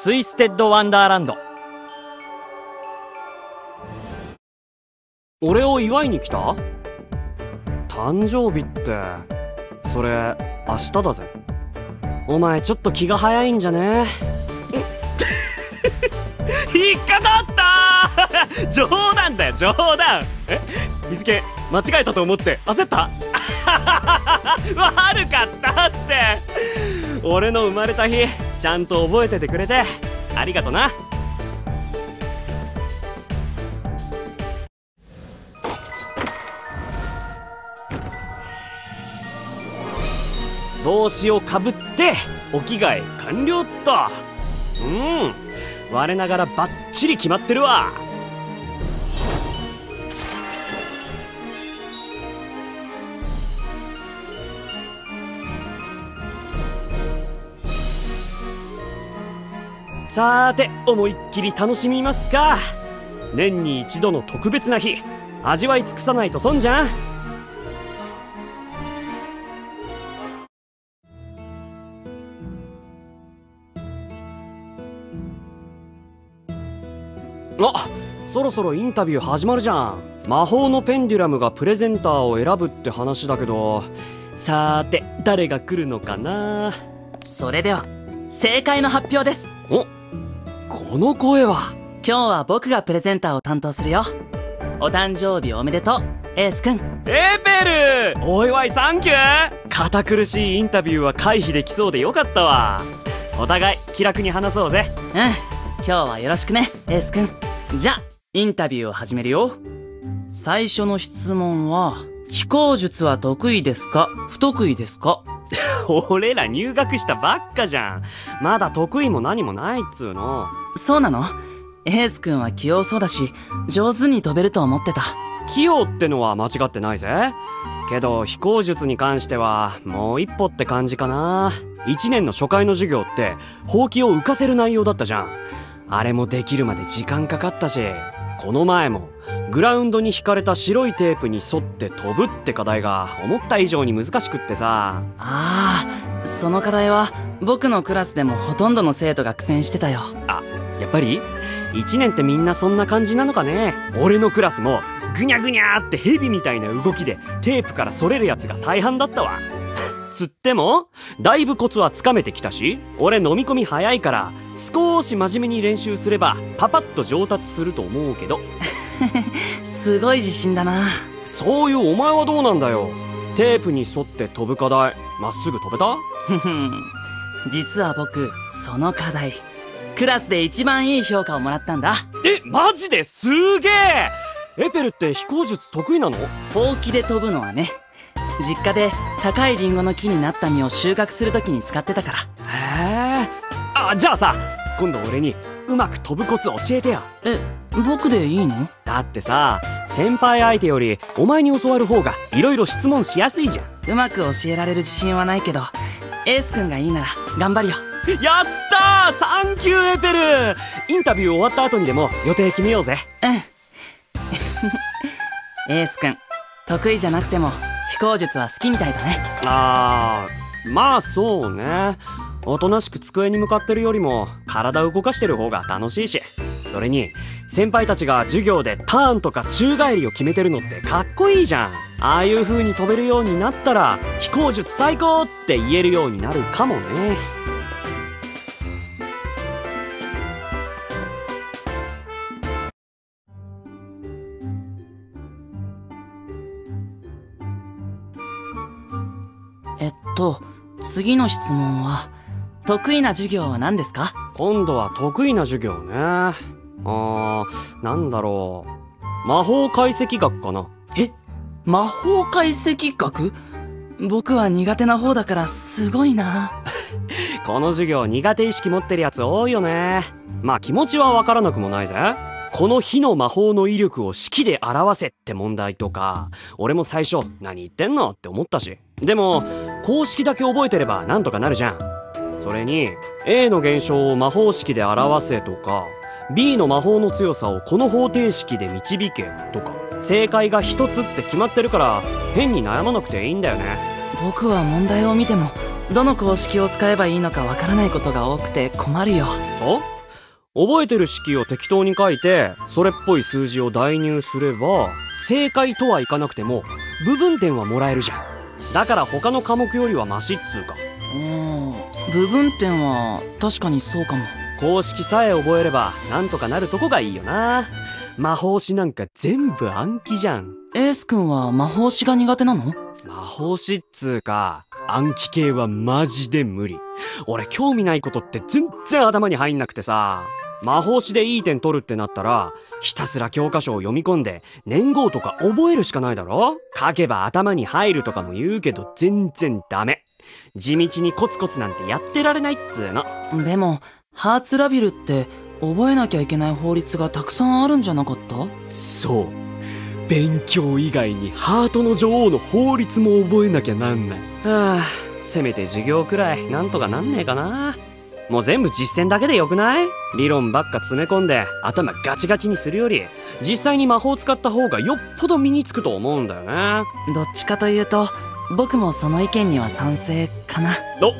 ツイステッドワンダーランド。俺を祝いに来た？誕生日ってそれ明日だぜ。お前ちょっと気が早いんじゃね？引っかかった？冗談だよ冗談。え？水気間違えたと思って焦った？悪かったって。俺の生まれた日。ちゃんと覚えててくれてありがとな。帽子をかぶってお着替え完了っと。うん。我ながらバッチリ決まってるわ。さーて思いっきり楽しみますか。年に一度の特別な日。味わい尽くさないと損じゃん。あそろそろインタビュー始まるじゃん。魔法のペンデュラムがプレゼンターを選ぶって話だけど。さーて誰が来るのかな。それでは正解の発表です。おこの声は？今日は僕がプレゼンターを担当するよ。お誕生日おめでとうエースくん。エペル！お祝いサンキュー！堅苦しいインタビューは回避できそうでよかったわ。お互い気楽に話そうぜ。うん。今日はよろしくねエースくん。じゃあインタビューを始めるよ。最初の質問は飛行術は得意ですか？不得意ですか？俺ら入学したばっかじゃん。まだ得意も何もないっつうの。そうなの？エースくんは器用そうだし上手に飛べると思ってた。器用ってのは間違ってないぜ。けど飛行術に関してはもう一歩って感じかな。1年の初回の授業ってほうきを浮かせる内容だったじゃんあれもできるまで時間かかったしこの前もグラウンドに引かれた白いテープに沿って飛ぶって課題が思った以上に難しくってさ。ああその課題は僕のクラスでもほとんどの生徒が苦戦してたよ。あやっぱり？1年ってみんなそんな感じなのかね。俺のクラスもぐにゃぐにゃってヘビみたいな動きでテープから反れるやつが大半だったわつってもだいぶコツはつかめてきたし俺飲み込み早いから少し真面目に練習すればパパッと上達すると思うけど。すごい自信だな。そういうお前はどうなんだよ。テープに沿って飛ぶ課題まっすぐ飛べた？ふふん実は僕その課題クラスで一番いい評価をもらったんだ。えマジですげえ！エペルって飛行術得意なの？ほうきで飛ぶのはね実家で高いリンゴの木になった実を収穫するときに使ってたから。へえあじゃあさ今度俺にうまく飛ぶコツ教えてよ。え僕でいいの？だってさ先輩相手よりお前に教わる方が色々質問しやすいじゃん。うまく教えられる自信はないけどエースくんがいいなら頑張るよ。やったー！サンキューエペルインタビュー終わった後にでも予定決めようぜ。うん。エースくん得意じゃなくても飛行術は好きみたいだね。あーまあそうね。おとなしく机に向かってるよりも体動かしてる方が楽しいし。それに先輩たちが授業でターンとか宙返りを決めてるのってかっこいいじゃん。ああいう風に飛べるようになったら飛行術最高って言えるようになるかもね。と次の質問は得意な授業は何ですか？今度は得意な授業ね。あーなんだろう。魔法解析学かな。え？魔法解析学？僕は苦手な方だからすごいな。この授業苦手意識持ってるやつ多いよね。まあ気持ちはわからなくもないぜ。この火の魔法の威力を式で表せって問題とか俺も最初何言ってんのって思ったし。でも公式だけ覚えてればなんとかなるじゃん。それに A の現象を魔法式で表せとか B の魔法の強さをこの方程式で導けとか正解が一つって決まってるから変に悩まなくていいんだよね。僕は問題を見てもどの公式を使えばいいのかわからないことが多くて困るよ。そう？覚えてる式を適当に書いてそれっぽい数字を代入すれば正解とはいかなくても部分点はもらえるじゃんだから他の科目よりはマシっつうか。お部分点は確かにそうかも。公式さえ覚えればなんとかなるとこがいいよな。魔法師なんか全部暗記じゃん。エース君は魔法師が苦手なの？魔法師っつうか暗記系はマジで無理。俺興味ないことって全然頭に入んなくてさ魔法師でいい点取るってなったらひたすら教科書を読み込んで年号とか覚えるしかないだろ？書けば頭に入るとかも言うけど全然ダメ。地道にコツコツなんてやってられないっつうの。でもハーツラビルって覚えなきゃいけない法律がたくさんあるんじゃなかった？そう。勉強以外にハートの女王の法律も覚えなきゃなんない。はあせめて授業くらいなんとかなんねえかなもう全部実践だけでよくない？理論ばっか詰め込んで頭ガチガチにするより実際に魔法使った方がよっぽど身につくと思うんだよね。どっちかというと僕もその意見には賛成かな。お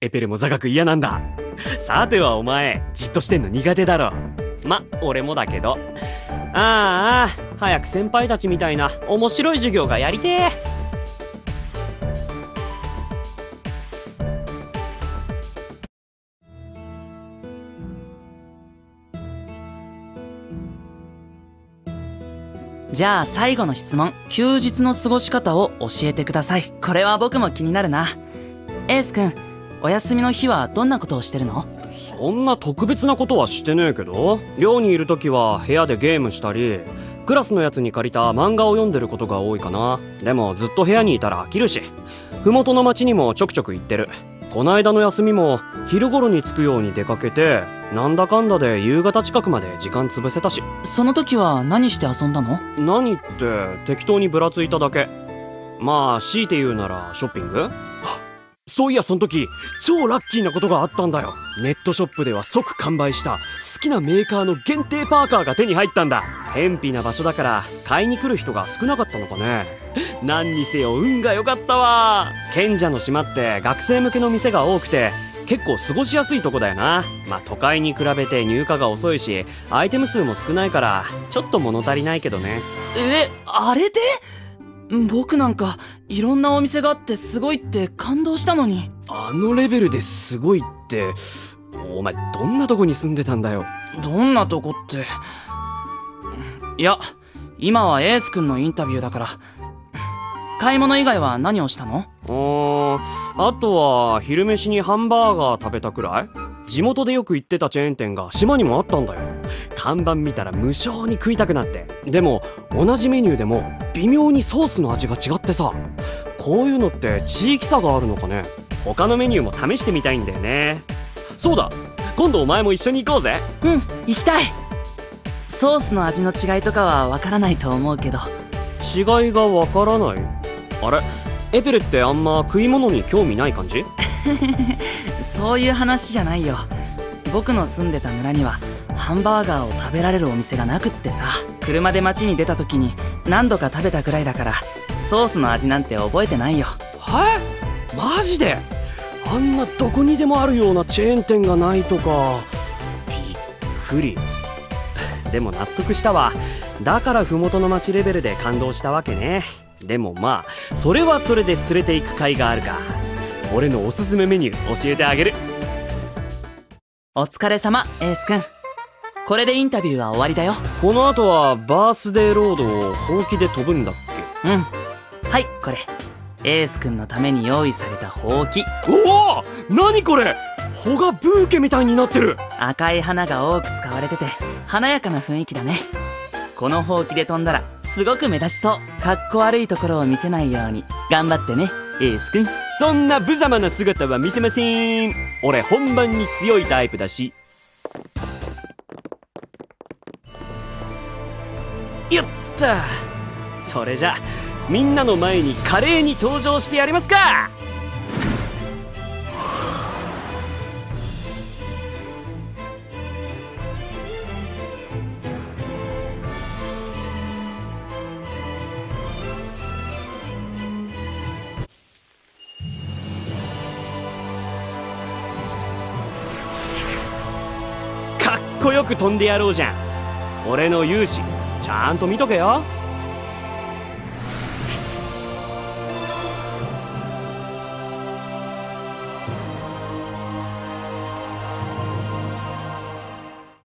エペルも座学嫌なんだ。さてはお前じっとしてんの苦手だろ。ま俺もだけど。ああ早く先輩たちみたいな面白い授業がやりてえじゃあ最後の質問。休日の過ごし方を教えてください。これは僕も気になるな。エース君お休みの日はどんなことをしてるの？そんな特別なことはしてねえけど。寮にいる時は部屋でゲームしたりクラスのやつに借りた漫画を読んでることが多いかな。でもずっと部屋にいたら飽きるし麓の町にもちょくちょく行ってる。こないだの休みも昼頃に着くように出かけてなんだかんだで夕方近くまで時間潰せたし。その時は何して遊んだの？何って適当にぶらついただけ。まあ強いて言うならショッピング？そういやその時超ラッキーなことがあったんだよ。ネットショップでは即完売した好きなメーカーの限定パーカーが手に入ったんだ。偏僻な場所だから買いに来る人が少なかったのかね。何にせよ運が良かったわ。賢者の島って学生向けの店が多くて結構過ごしやすいとこだよな。まあ都会に比べて入荷が遅いしアイテム数も少ないからちょっと物足りないけどね。えあれで？僕なんかいろんなお店があってすごいって感動したのに。あのレベルですごいってお前どんなとこに住んでたんだよ。どんなとこって。いや今はエース君のインタビューだから。買い物以外は何をしたの？うーんあとは昼飯にハンバーガー食べたくらい？地元でよく行ってたチェーン店が島にもあったんだよ。看板見たら無性に食いたくなって。でも同じメニューでも微妙にソースの味が違ってさ。こういうのって地域差があるのかね。他のメニューも試してみたいんだよね。そうだ。今度お前も一緒に行こうぜ。うん行きたい。ソースの味の違いとかはわからないと思うけど。違いがわからない？あれ？エペルってあんま食い物に興味ない感じ？そういう話じゃないよ。僕の住んでた村にはハンバーガーを食べられるお店がなくってさ。車で街に出た時に何度か食べたくらいだからソースの味なんて覚えてないよ。は？マジで？あんなどこにでもあるようなチェーン店がないとか。びっくり。でも納得したわ。だから麓の町レベルで感動したわけね。でもまあそれはそれで連れて行く甲斐があるか俺のおすすめメニュー教えてあげる。お疲れ様エースくん。これでインタビューは終わりだよ。この後はバースデーロードをほうきで飛ぶんだっうん。はいこれ。エースくんのために用意されたほうき。けおお何これ？穂がブーケみたいになってる。赤い花が多く使われてて華やかな雰囲気だね。このほうきで飛んだらすごく目立ちそう。かっこ悪いところを見せないように頑張ってねエースくんそんな無様な姿は見せません。俺本番に強いタイプだし。よった。それじゃみんなの前に華麗に登場してやりますか。こよく飛んでやろうじゃん。俺の勇姿ちゃんと見とけよ。